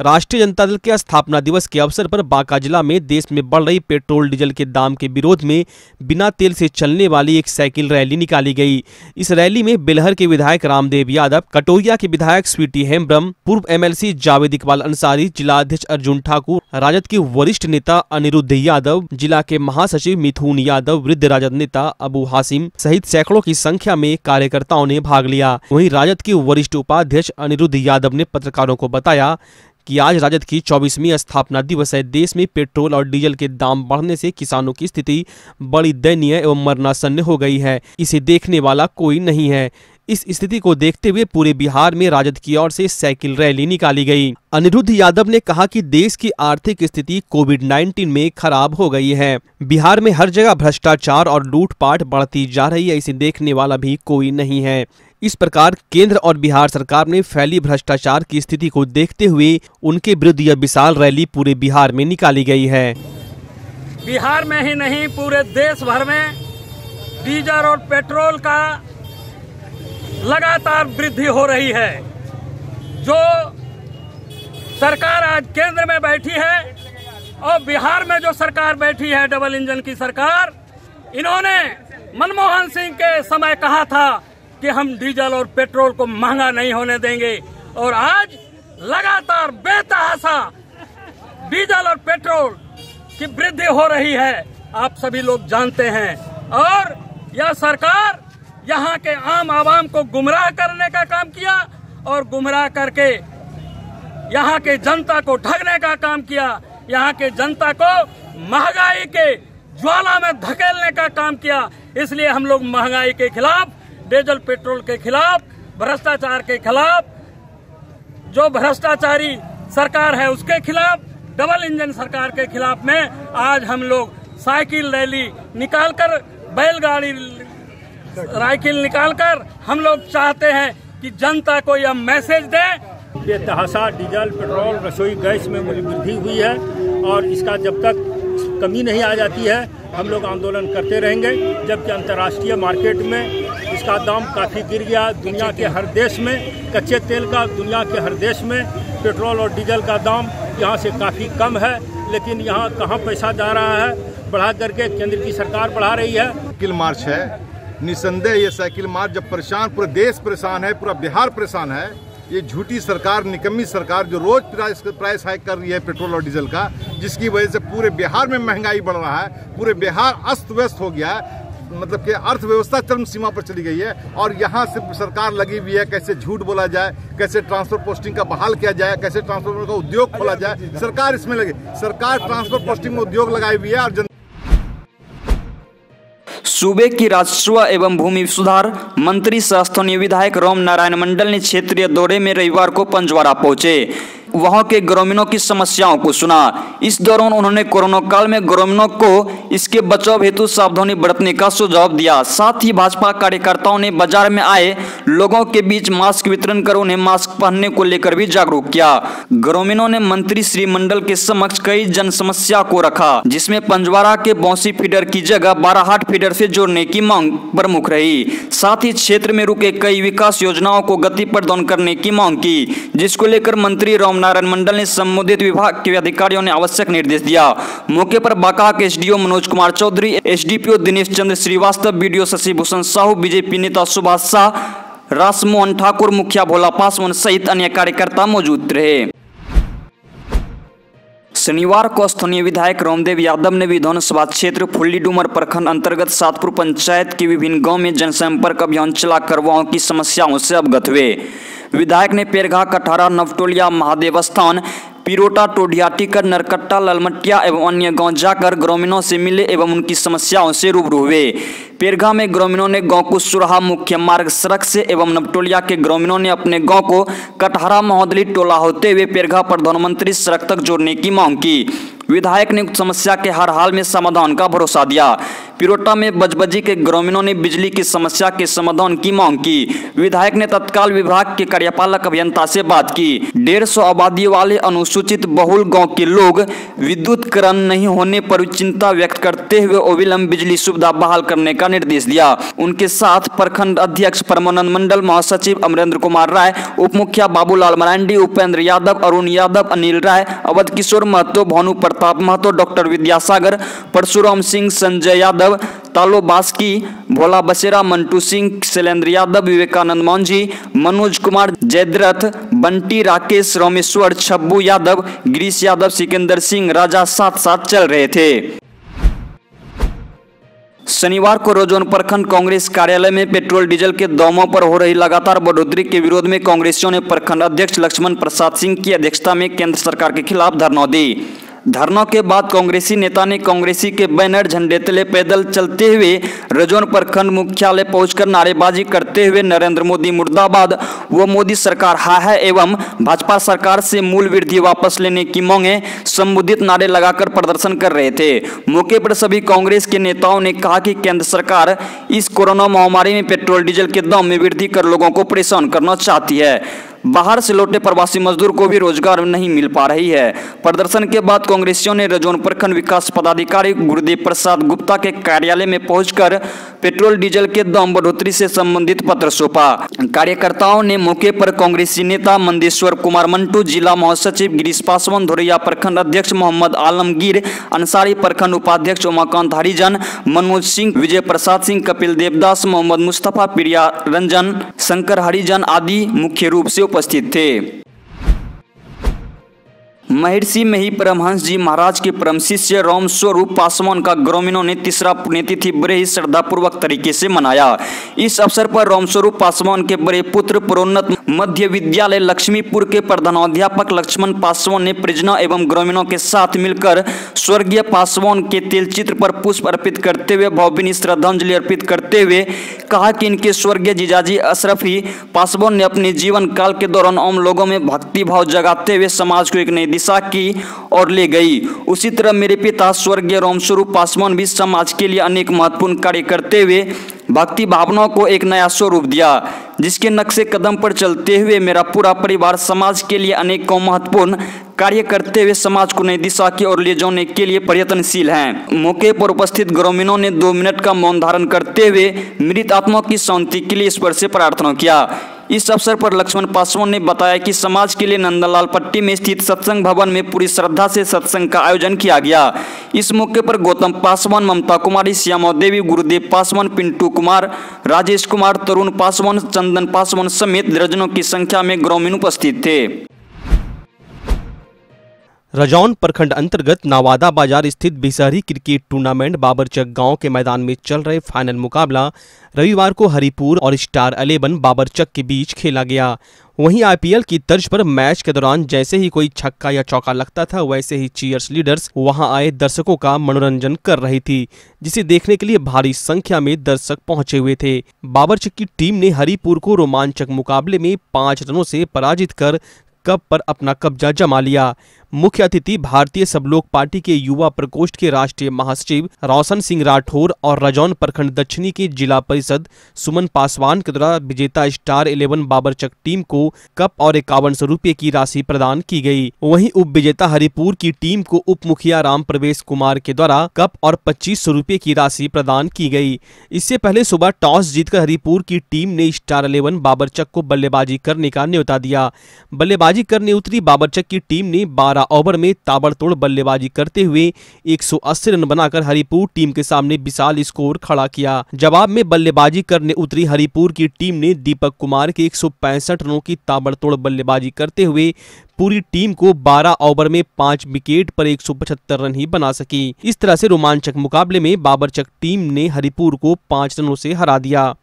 राष्ट्रीय जनता दल के स्थापना दिवस के अवसर पर बांका जिला में देश में बढ़ रही पेट्रोल, डीजल के दाम के विरोध में बिना तेल से चलने वाली एक साइकिल रैली निकाली गई। इस रैली में बेलहर के विधायक रामदेव यादव, कटोरिया के विधायक स्वीटी हेम्ब्रम, पूर्व एमएलसी जावेद इकबाल अंसारी जिला अध्यक्ष अर्जुन ठाकुर, राजद के वरिष्ठ नेता अनिरुद्ध यादव, जिला के महासचिव मिथुन यादव, वृद्ध राजद नेता अबू हासिम सहित सैकड़ों की संख्या में कार्यकर्ताओं ने भाग लिया। वहीं राजद के वरिष्ठ उपाध्यक्ष अनिरुद्ध यादव ने पत्रकारों को बताया कि आज राजद की 24वीं स्थापना दिवस है। देश में पेट्रोल और डीजल के दाम बढ़ने से किसानों की स्थिति बड़ी दयनीय एवं मरनासन्न हो गई है। इसे देखने वाला कोई नहीं है। इस स्थिति को देखते हुए पूरे बिहार में राजद की ओर से साइकिल रैली निकाली गई। अनिरुद्ध यादव ने कहा कि देश की आर्थिक स्थिति कोविड 19 में खराब हो गई है। बिहार में हर जगह भ्रष्टाचार और लूटपाट बढ़ती जा रही है, इसे देखने वाला भी कोई नहीं है। इस प्रकार केंद्र और बिहार सरकार ने फैली भ्रष्टाचार की स्थिति को देखते हुए उनके विरुद्ध यह विशाल रैली पूरे बिहार में निकाली गई है। बिहार में ही नहीं, पूरे देश भर में डीजल और पेट्रोल का लगातार वृद्धि हो रही है। जो सरकार आज केंद्र में बैठी है और बिहार में जो सरकार बैठी है, डबल इंजन की सरकार, इन्होंने मनमोहन सिंह के समय कहा था कि हम डीजल और पेट्रोल को महँगा नहीं होने देंगे और आज लगातार बेतहासा डीजल और पेट्रोल की वृद्धि हो रही है। आप सभी लोग जानते हैं। और यह सरकार यहाँ के आम आवाम को गुमराह करने का काम किया और गुमराह करके यहाँ के जनता को ठगने का काम किया। यहाँ के जनता को महँगाई के ज्वाला में धकेलने का काम किया। इसलिए हम लोग महँगाई के खिलाफ, डीजल, पेट्रोल के खिलाफ, भ्रष्टाचार के खिलाफ, जो भ्रष्टाचारी सरकार है उसके खिलाफ, डबल इंजन सरकार के खिलाफ में आज हम लोग साइकिल रैली निकालकर बैलगाड़ी साइकिल निकालकर हम लोग चाहते हैं कि जनता को यह मैसेज दें। बेतहासा डीजल पेट्रोल रसोई गैस में वृद्धि हुई है और इसका जब तक कमी नहीं आ जाती है हम लोग आंदोलन करते रहेंगे। जबकि अंतर्राष्ट्रीय मार्केट में इसका दाम काफ़ी गिर गया दुनिया के हर देश में कच्चे तेल का दुनिया के हर देश में पेट्रोल और डीजल का दाम यहाँ से काफ़ी कम है। लेकिन यहाँ कहाँ पैसा जा रहा है बढ़ा करके केंद्र की सरकार बढ़ा रही है। साइकिल मार्च है निसंदेह ये साइकिल मार्च जब परेशान, पूरा देश परेशान है, पूरा बिहार परेशान है, ये झूठी सरकार, निकम्मी सरकार जो रोज प्राइस प्राइस हाइक कर रही है पेट्रोल और डीजल का, जिसकी वजह से पूरे बिहार में महँगाई बढ़ रहा है, पूरे बिहार अस्त व्यस्त हो गया है मतलब कि अर्थव्यवस्था चरम सीमा पर चली गई है, और यहाँ से सरकार लगी हुई है, कैसे झूठ बोला जाए, कैसे ट्रांसफ़र पोस्टिंग का बहाल किया जाए, कैसे ट्रांसफ़र का उद्योग खोला जाए, सरकार इसमें लगी, सरकार ट्रांसफ़र पोस्टिंग में उद्योग लगाई हुई है, और जन सूबे की राजस्व एवं भूमि सुधार मंत्री सह स्थानीय विधायक राम नारायण मंडल ने क्षेत्रीय दौरे में रविवार को पंजवाड़ा पहुँचे। वहाँ के ग्रामीणों की समस्याओं को सुना। इस दौरान उन्होंने कोरोना काल में ग्रामीणों को इसके बचाव हेतु सावधानी बरतने का सुझाव दिया। साथ ही भाजपा कार्यकर्ताओं ने बाज़ार में आए लोगों के बीच मास्क वितरण कर उन्हें मास्क पहनने को लेकर भी जागरूक किया। ग्रामीणों ने मंत्री श्री मंडल के समक्ष कई जन समस्या को रखा, जिसमें पंजवारा के बौसी फीडर की जगह बाराहाट फीडर से जोड़ने की मांग प्रमुख रही। साथ ही क्षेत्र में रुके कई विकास योजनाओं को गति प्रदान करने की मांग की, जिसको लेकर मंत्री राम नारायण मंडल ने संबोधित विभाग के अधिकारियों ने आवश्यक निर्देश दिया। मौके पर बांका के SDO Manoj Kumar Chaudhary, SDPO Dinesh Chandra Srivastava, BDO Shashi Bhushan Sahu, BJP नेता सुभाष शाह रासमोहन ठाकुर, मुखिया भोला पासवान सहित अन्य कार्यकर्ता मौजूद रहे। शनिवार को स्थानीय विधायक रामदेव यादव ने विधानसभा क्षेत्र फुल्ली डूमर प्रखंड अंतर्गत सातपुर पंचायत के विभिन्न गाँव में जनसंपर्क अभियान चलाकर वहाँ की समस्याओं से अवगत हुए। विधायक ने पेरघा कठारा नवटोलिया महादेव स्थान पिरोटा टोडियाटीकर नरकट्टा ललमटिया एवं अन्य गाँव जाकर ग्रामीणों से मिले एवं उनकी समस्याओं से रूबरू हुए। पेरघा में ग्रामीणों ने गाँव को सुरहा मुख्य मार्ग सड़क से एवं नवटोलिया के ग्रामीणों ने अपने गाँव को कटहरा, महोदली, टोला होते हुए पेरघा प्रधानमंत्री सड़क तक जोड़ने की मांग की। विधायक ने समस्या के हर हाल में समाधान का भरोसा दिया। पिरोटा में बजबजी के ग्रामीणों ने बिजली की समस्या के समाधान की मांग की। विधायक ने तत्काल विभाग के कार्यपालक अभियंता से बात की। डेढ़ सौ आबादी वाले अनुसूचित बहुल गाँव के लोग विद्युतकरण नहीं होने पर चिंता व्यक्त करते हुए अविलंब बिजली सुविधा बहाल करने का निर्देश दिया। उनके साथ प्रखंड अध्यक्ष परमानंद मंडल, महासचिव अमरेंद्र कुमार राय उप मुखिया बाबूलाल मरांडी, उपेंद्र यादव, अरुण यादव, अनिल राय, अवध किशोर महतो, भानु प्रताप महतो, डॉक्टर विद्यासागर, परशुराम सिंह, संजय यादव तालो बास्की, भोला बसेरा, मंटू सिंह, शैलेंद्र यादव, विवेकानंद मांझी, मनोज कुमार, जयद्रथ, बंटी राकेश, रामेश्वर, छब्बू यादव, गिरीश यादव, सिकंदर सिंह, राजा साथ साथ चल रहे थे। शनिवार को रोजोन प्रखंड कांग्रेस कार्यालय में पेट्रोल डीजल के दामों पर हो रही लगातार बढ़ोतरी के विरोध में कांग्रेसियों ने प्रखंड अध्यक्ष लक्ष्मण प्रसाद सिंह की अध्यक्षता में केंद्र सरकार के खिलाफ धरना दी। धरना के बाद कांग्रेसी नेता ने कांग्रेसी के बैनर झंडे तले पैदल चलते हुए रजौन प्रखंड मुख्यालय पहुंचकर नारेबाजी करते हुए नरेंद्र मोदी मुर्दाबाद। व मोदी सरकार हा है एवं भाजपा सरकार से मूल वृद्धि वापस लेने की मांगे संबोधित नारे लगाकर प्रदर्शन कर रहे थे। मौके पर सभी कांग्रेस के नेताओं ने कहा कि केंद्र सरकार इस कोरोना महामारी में पेट्रोल, डीजल के दाम में वृद्धि कर लोगों को परेशान करना चाहती है। बाहर से लौटे प्रवासी मजदूर को भी रोज़गार नहीं मिल पा रही है। प्रदर्शन के बाद कांग्रेसियों ने रजौन प्रखंड विकास पदाधिकारी गुरुदेव प्रसाद गुप्ता के कार्यालय में पहुंचकर पेट्रोल, डीजल के दाम, बढ़ोतरी से संबंधित पत्र सौंपा। कार्यकर्ताओं ने मौके पर कांग्रेसी नेता मंदेश्वर कुमार मंटू, जिला महासचिव गिरीश पासवान, धोरिया प्रखंड अध्यक्ष मोहम्मद आलमगीर, अंसारी प्रखंड उपाध्यक्ष उमाकांत हरिजन मनोज सिंह, विजय प्रसाद सिंह, कपिल देवदास, मोहम्मद मुस्तफ़ा, प्रिया रंजन, शंकर हरिजन आदि मुख्य रूप से उपस्थित थे महर्षि में ही परमहंस जी महाराज के परम शिष्य राम स्वरूप पासवान का ग्रामीणों ने तीसरा पुण्यतिथि बड़े ही श्रद्धापूर्वक तरीके से मनाया। इस अवसर पर राम स्वरूप पासवान के बड़े पुत्र प्रोन्नत मध्य विद्यालय लक्ष्मीपुर के प्रधानाध्यापक लक्ष्मण पासवान ने परिजनों एवं ग्रामीणों के साथ मिलकर स्वर्गीय पासवान के तेल चित्र पर पुष्प अर्पित करते हुए, भावभीनी श्रद्धांजलि अर्पित करते हुए कहा कि इनके स्वर्गीय जीजाजी अशरफी पासवान ने अपने जीवन काल के दौरान आम लोगों में भक्तिभाव जगाते हुए समाज को एक नई दिशा की और ले गई। उसी तरह मेरे पिता स्वर्गीय रामस्वरूप पासवान भी समाज के लिए अनेक महत्वपूर्ण कार्य करते हुए भक्ति भावनाओं को एक नया स्वरूप दिया, जिसके नक्शे कदम पर चलते हुए मेरा पूरा परिवार समाज के लिए अनेकों महत्वपूर्ण कार्य करते हुए समाज को नई दिशा की ओर ले जाने के लिए प्रयत्नशील हैं। मौके पर उपस्थित ग्रामीणों ने दो मिनट का मौन धारण करते हुए मृत आत्मा की शांति के लिए ईश्वर से प्रार्थना किया। इस अवसर पर लक्ष्मण पासवान ने बताया कि समाज के लिए नंदलाल पट्टी में स्थित सत्संग भवन में पूरी श्रद्धा से सत्संग का आयोजन किया गया। इस मौके पर गौतम पासवान, ममता कुमारी, श्यामा देवी, गुरुदेव पासवान, पिंटू कुमार, राजेश कुमार, तरुण पासवान, चंदन पासवान समेत दर्जनों की संख्या में ग्रामीण उपस्थित थे। रजौन प्रखंड अंतर्गत नवादा बाज़ार स्थित बिसहरी क्रिकेट टूर्नामेंट बाबरचक गाँव के मैदान में चल रहे फाइनल मुकाबला रविवार को हरिपुर और स्टार अलेवन बाबरचक के बीच खेला गया। वहीं आईपीएल की तर्ज पर मैच के दौरान जैसे ही कोई छक्का या चौका लगता था, वैसे ही चीयर्स लीडर्स वहाँ आए दर्शकों का मनोरंजन कर रही थी, जिसे देखने के लिए भारी संख्या में दर्शक पहुँचे हुए थे। बाबरचक की टीम ने हरिपुर को रोमांचक मुकाबले में पाँच रनों से पराजित कर कप पर अपना कब्जा जमा लिया। मुख्य अतिथि भारतीय सबलोक पार्टी के युवा प्रकोष्ठ के राष्ट्रीय महासचिव रोशन सिंह राठौर और रजौन प्रखंड दक्षिणी के जिला परिषद सुमन पासवान के द्वारा विजेता स्टार इलेवन बाबरचक टीम को कप और इक्यावन सौ रूपए की राशि प्रदान की गई। वहीं उप विजेता हरिपुर की टीम को उप मुखिया राम प्रवेश कुमार के द्वारा कप और पच्चीस सौ रूपए की राशि प्रदान की गई। इससे पहले सुबह टॉस जीतकर हरिपुर की टीम ने स्टार इलेवन बाबरचक को बल्लेबाजी करने का न्योता दिया। बल्लेबाजी करने उतरी। बाबरचक की टीम ने बारह ओवर में ताबड़तोड़ बल्लेबाजी करते हुए 180 रन बनाकर हरिपुर टीम के सामने विशाल स्कोर खड़ा किया। जवाब में बल्लेबाजी करने उतरी हरिपुर की टीम ने दीपक कुमार के एक सौ पैंसठ रनों की ताबड़तोड़ बल्लेबाजी करते हुए पूरी टीम को 12 ओवर में पाँच विकेट पर 175 रन ही बना सकी। इस तरह से रोमांचक मुकाबले में बाबरचक टीम ने हरिपुर को पाँच रनों से हरा दिया।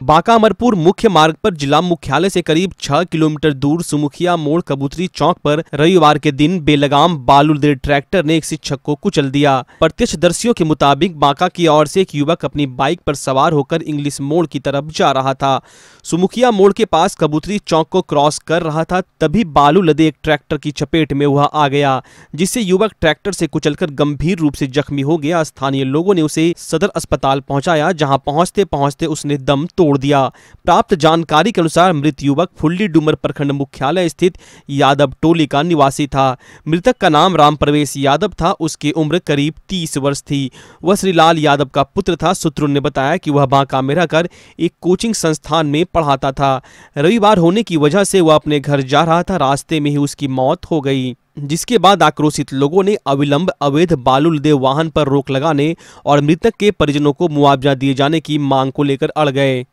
बांका अमरपुर मुख्य मार्ग पर जिला मुख्यालय से करीब छह किलोमीटर दूर सुमुखिया मोड़ कबूतरी चौक पर रविवार के दिन बेलगाम बालूदेर ट्रैक्टर ने एक शिक्षक को कुचल दिया। प्रत्यक्षदर्शियों के मुताबिक बांका की ओर से एक युवक अपनी बाइक पर सवार होकर इंग्लिश मोड़ की तरफ़ जा रहा था। सुमुखिया मोड़ के पास कबूतरी चौक को क्रॉस कर रहा था, तभी बालू लदे एक ट्रैक्टर की चपेट में वह आ गया, जिससे युवक ट्रैक्टर से कुचलकर गंभीर रूप से जख्मी हो गया। स्थानीय लोगों ने उसे सदर अस्पताल पहुँचाया, जहाँ पहुँचते पहुँचते उसने दम तोड़ दिया। प्राप्त जानकारी के अनुसार मृत युवक फुल्ली डुमर प्रखंड मुख्यालय स्थित यादव टोली का निवासी था। मृतक का नाम राम प्रवेश यादव था, उसकी उम्र करीब तीस वर्ष थी। वह श्रीलाल यादव का पुत्र था। सूत्रों ने बताया कि वह बांका में रहकर एक कोचिंग संस्थान में पढ़ाता था। रविवार होने की वजह से वह अपने घर जा रहा था। रास्ते में ही उसकी मौत हो गई। जिसके बाद आक्रोशित लोगों ने अविलंब अवैध बालू लदे वाहन पर रोक लगाने और मृतक के परिजनों को मुआवजा दिए जाने की मांग को लेकर अड़ गए।